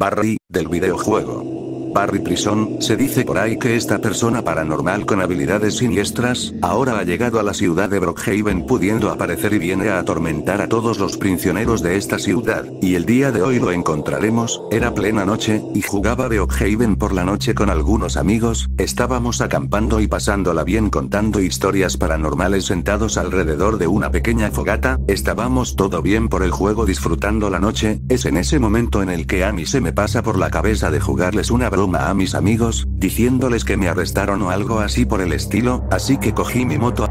Barry, del videojuego. Barry Prison, se dice por ahí que esta persona paranormal con habilidades siniestras, ahora ha llegado a la ciudad de Brookhaven pudiendo aparecer y viene a atormentar a todos los prisioneros de esta ciudad, y el día de hoy lo encontraremos, era plena noche, y jugaba Brookhaven por la noche con algunos amigos, estábamos acampando y pasándola bien contando historias paranormales sentados alrededor de una pequeña fogata, estábamos todo bien por el juego disfrutando la noche, es en ese momento en el que a mí se me pasa por la cabeza de jugarles una a mis amigos, diciéndoles que me arrestaron o algo así por el estilo, así que cogí mi moto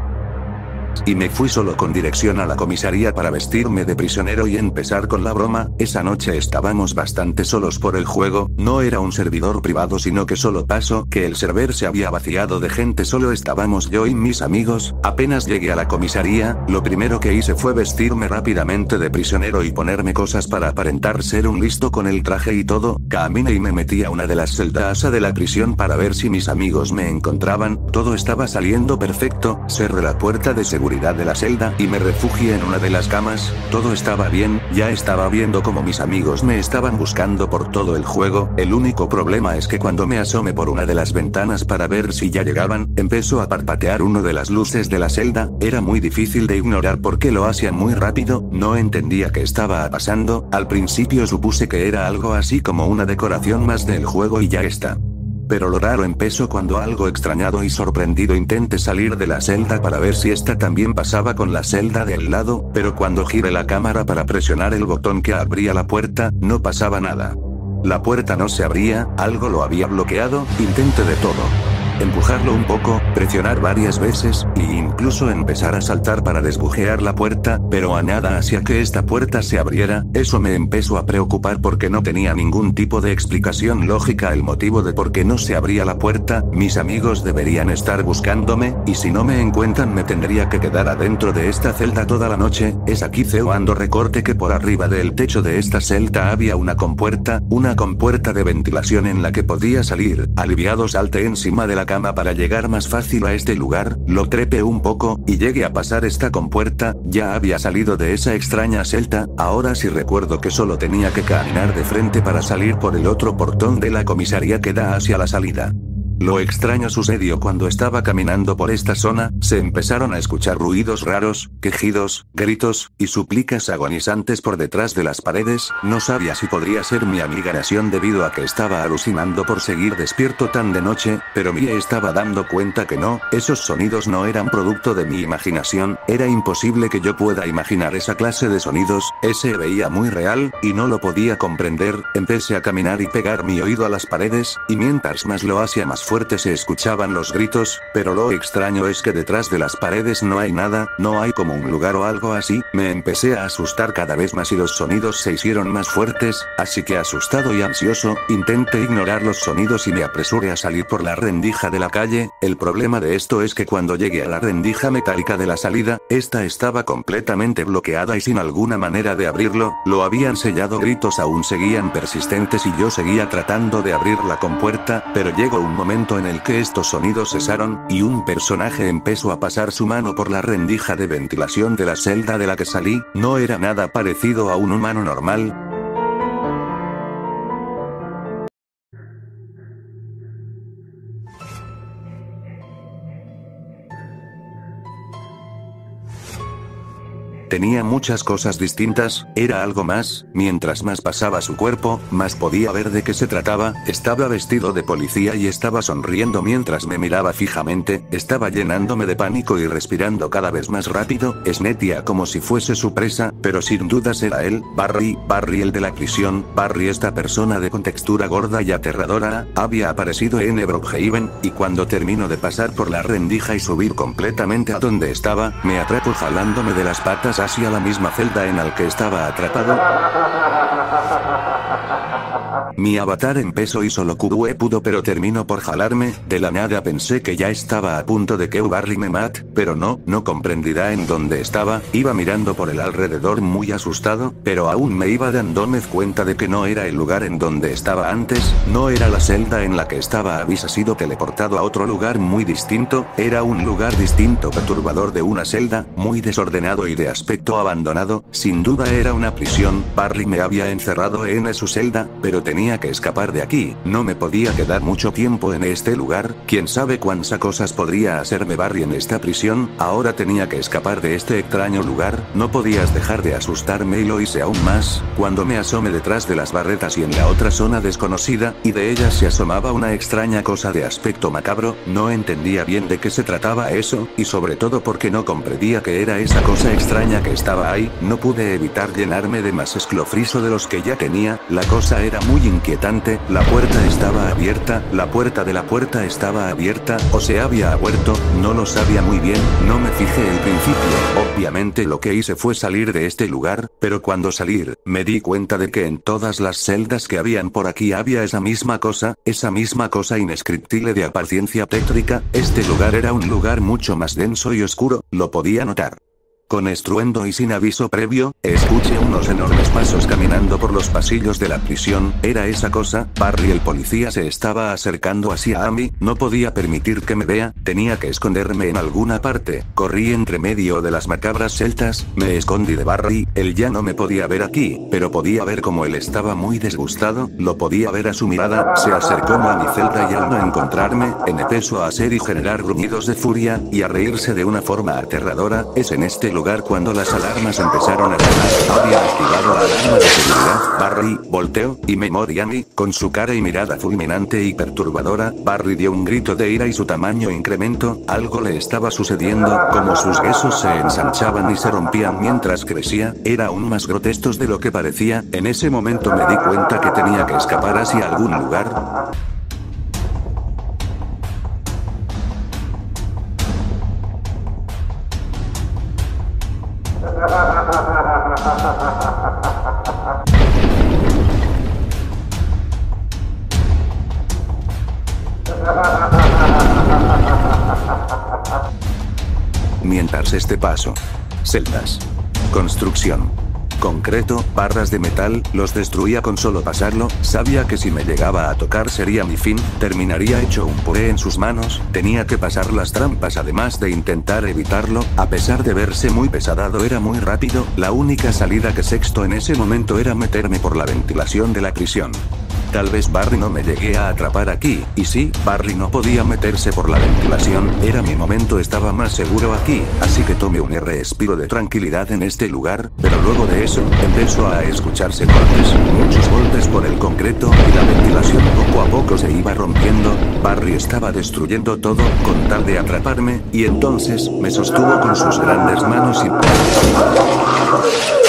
y me fui solo con dirección a la comisaría para vestirme de prisionero y empezar con la broma, esa noche estábamos bastante solos por el juego, no era un servidor privado sino que solo pasó que el server se había vaciado de gente. Solo estábamos yo y mis amigos, apenas llegué a la comisaría, lo primero que hice fue vestirme rápidamente de prisionero y ponerme cosas para aparentar ser un listo con el traje y todo, caminé y me metí a una de las celdas de la prisión para ver si mis amigos me encontraban, todo estaba saliendo perfecto, cerré la puerta de seguridad de la celda y me refugié en una de las camas, todo estaba bien, ya estaba viendo como mis amigos me estaban buscando por todo el juego, el único problema es que cuando me asomé por una de las ventanas para ver si ya llegaban, empezó a parpatear uno de las luces de la celda, era muy difícil de ignorar porque lo hacían muy rápido, no entendía qué estaba pasando, al principio supuse que era algo así como una decoración más del juego y ya está. Pero lo raro empezó cuando algo extrañado y sorprendido intenté salir de la celda para ver si esta también pasaba con la celda del lado, pero cuando giré la cámara para presionar el botón que abría la puerta, no pasaba nada. La puerta no se abría, algo lo había bloqueado, intenté de todo empujarlo un poco, presionar varias veces, e incluso empezar a saltar para desbujear la puerta, pero a nada hacía que esta puerta se abriera, eso me empezó a preocupar porque no tenía ningún tipo de explicación lógica el motivo de por qué no se abría la puerta, mis amigos deberían estar buscándome, y si no me encuentran me tendría que quedar adentro de esta celda toda la noche, es aquí ceoando recorte que por arriba del techo de esta celda había una compuerta, una compuerta de ventilación en la que podía salir, aliviado salte encima de la cama para llegar más fácil a este lugar, lo trepé un poco, y llegué a pasar esta compuerta, ya había salido de esa extraña celda, ahora sí recuerdo que solo tenía que caminar de frente para salir por el otro portón de la comisaría que da hacia la salida. Lo extraño sucedió cuando estaba caminando por esta zona, se empezaron a escuchar ruidos raros, quejidos, gritos, y súplicas agonizantes por detrás de las paredes, no sabía si podría ser mi amiga Nación debido a que estaba alucinando por seguir despierto tan de noche, pero me estaba dando cuenta que no, esos sonidos no eran producto de mi imaginación, era imposible que yo pueda imaginar esa clase de sonidos, ese veía muy real, y no lo podía comprender, empecé a caminar y pegar mi oído a las paredes, y mientras más lo hacía más fuerte se escuchaban los gritos, pero lo extraño es que detrás de las paredes no hay nada, no hay como un lugar o algo así, me empecé a asustar cada vez más y los sonidos se hicieron más fuertes, así que asustado y ansioso, intenté ignorar los sonidos y me apresuré a salir por la rendija de la calle, el problema de esto es que cuando llegué a la rendija metálica de la salida, esta estaba completamente bloqueada y sin alguna manera de abrirlo, lo habían sellado gritos aún seguían persistentes y yo seguía tratando de abrir la compuerta, pero llegó un momento en el que estos sonidos cesaron, y un personaje empezó a pasar su mano por la rendija de ventilación de la celda de la que salí, no era nada parecido a un humano normal, Tenía muchas cosas distintas, era algo más, mientras más pasaba su cuerpo, más podía ver de qué se trataba, estaba vestido de policía y estaba sonriendo mientras me miraba fijamente, estaba llenándome de pánico y respirando cada vez más rápido, esnetia como si fuese su presa, pero sin dudas era él, Barry, Barry el de la prisión, Barry esta persona de contextura gorda y aterradora, había aparecido en Brookhaven, y cuando terminó de pasar por la rendija y subir completamente a donde estaba, me atrapó jalándome de las patas hacia la misma celda en la que estaba atrapado. Mi avatar empezó y solo QE pudo pero terminó por jalarme, de la nada pensé que ya estaba a punto de que Barry me mate, pero no, no comprendirá en dónde estaba, iba mirando por el alrededor muy asustado, pero aún me iba dándome cuenta de que no era el lugar en donde estaba antes, no era la celda en la que estaba había sido teleportado a otro lugar muy distinto, era un lugar distinto perturbador de una celda, muy desordenado y de aspecto abandonado, sin duda era una prisión, Barry me había encerrado en su celda, pero tenía que escapar de aquí, no me podía quedar mucho tiempo en este lugar, quién sabe cuántas cosas podría hacerme Barry en esta prisión, ahora tenía que escapar de este extraño lugar, no podías dejar de asustarme y lo hice aún más, cuando me asome detrás de las barretas y en la otra zona desconocida, y de ellas se asomaba una extraña cosa de aspecto macabro, no entendía bien de qué se trataba eso, y sobre todo porque no comprendía que era esa cosa extraña que estaba ahí, no pude evitar llenarme de más esclofriso de los que ya tenía, la cosa era muy inquietante, la puerta estaba abierta, la puerta de la puerta estaba abierta, o se había abierto, no lo sabía muy bien, no me fijé el principio, obviamente lo que hice fue salir de este lugar, pero cuando salir, me di cuenta de que en todas las celdas que habían por aquí había esa misma cosa, esa misma cosa inescriptible de apariencia tétrica, este lugar era un lugar mucho más denso y oscuro, lo podía notar. Con estruendo y sin aviso previo, escuché unos enormes pasos caminando por los pasillos de la prisión, era esa cosa, Barry el policía se estaba acercando hacia a mí, no podía permitir que me vea, tenía que esconderme en alguna parte, corrí entre medio de las macabras celtas, me escondí de Barry, él ya no me podía ver aquí, pero podía ver como él estaba muy disgustado, lo podía ver a su mirada, se acercó a mi celda y al no encontrarme, empezó a hacer y generar gruñidos de furia, y a reírse de una forma aterradora, es en este lugar lugar cuando las alarmas empezaron a sonar. Había activado la alarma de seguridad. Barry, volteó, y me morí a mí, con su cara y mirada fulminante y perturbadora, Barry dio un grito de ira y su tamaño incrementó, algo le estaba sucediendo, como sus huesos se ensanchaban y se rompían mientras crecía, era aún más grotescos de lo que parecía, en ese momento me di cuenta que tenía que escapar hacia algún lugar, Mientras este paso. Celdas. Construcción. Concreto, barras de metal, los destruía con solo pasarlo, sabía que si me llegaba a tocar sería mi fin, terminaría hecho un puré en sus manos, tenía que pasar las trampas además de intentar evitarlo, a pesar de verse muy pesadado era muy rápido, la única salida que sexto en ese momento era meterme por la ventilación de la prisión. Tal vez Barry no me llegué a atrapar aquí, y sí, Barry no podía meterse por la ventilación, era mi momento estaba más seguro aquí, así que tomé un respiro de tranquilidad en este lugar, pero luego de eso, empezó a escucharse golpes, muchos golpes por el concreto, y la ventilación poco a poco se iba rompiendo, Barry estaba destruyendo todo, con tal de atraparme, y entonces, me sostuvo con sus grandes manos y...